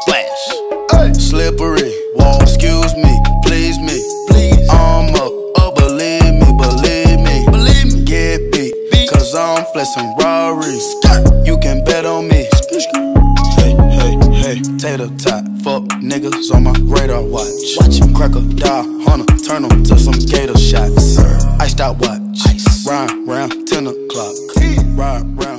Splash. Hey. Slippery. Wall, excuse me, please me. Please. I'm up, up, oh. believe me, believe me. Believe me. Get beat, beat. cause I'm flexing Rory. You can bet on me. Hey, hey, hey. Tater tot, fuck niggas on my radar watch. Watch him crack a die, hunter, turn them to some gator shots. Sir. I stop watch. Ice. Round, round, 10 o'clock. Ride, ride.